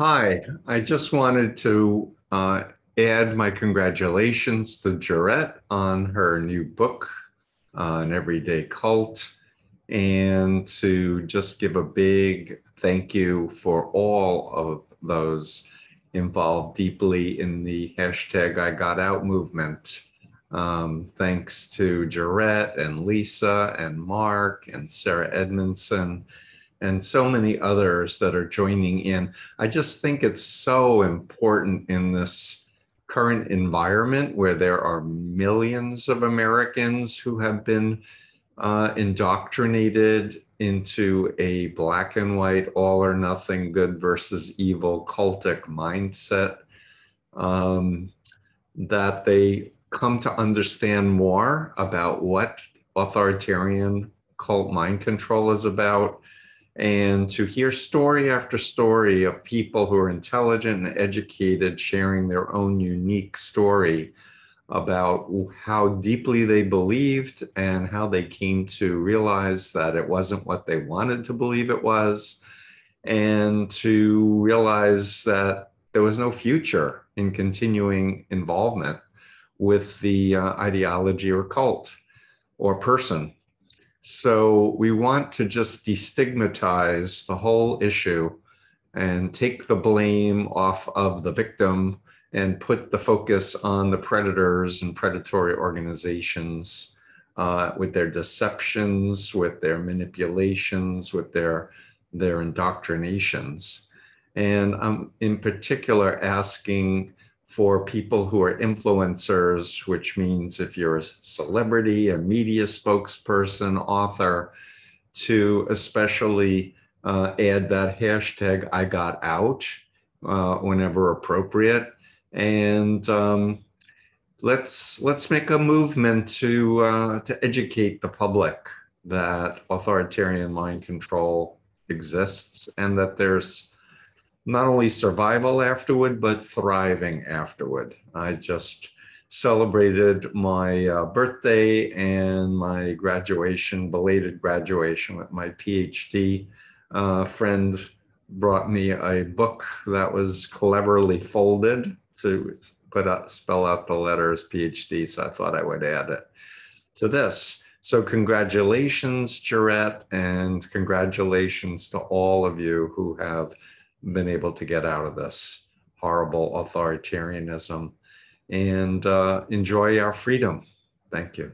Hi, I just wanted to uh, add my congratulations to Gerette on her new book, uh, An Everyday Cult, and to just give a big thank you for all of those involved deeply in the hashtag I Got Out movement. Um, thanks to Gerette and Lisa and Mark and Sarah Edmondson and so many others that are joining in. I just think it's so important in this current environment where there are millions of Americans who have been uh, indoctrinated into a black and white, all or nothing, good versus evil cultic mindset, um, that they come to understand more about what authoritarian cult mind control is about and to hear story after story of people who are intelligent and educated sharing their own unique story about how deeply they believed and how they came to realize that it wasn't what they wanted to believe it was, and to realize that there was no future in continuing involvement with the uh, ideology or cult or person so we want to just destigmatize the whole issue and take the blame off of the victim and put the focus on the predators and predatory organizations uh, with their deceptions, with their manipulations, with their, their indoctrinations. And I'm in particular asking for people who are influencers, which means if you're a celebrity, a media spokesperson, author, to especially uh, add that hashtag I got out uh, whenever appropriate. And um, let's let's make a movement to uh, to educate the public that authoritarian mind control exists and that there's not only survival afterward, but thriving afterward. I just celebrated my uh, birthday and my graduation, belated graduation with my PhD. Uh, friend brought me a book that was cleverly folded to put out, spell out the letters PhD. So I thought I would add it to this. So congratulations, Gerette, and congratulations to all of you who have been able to get out of this horrible authoritarianism and uh, enjoy our freedom. Thank you.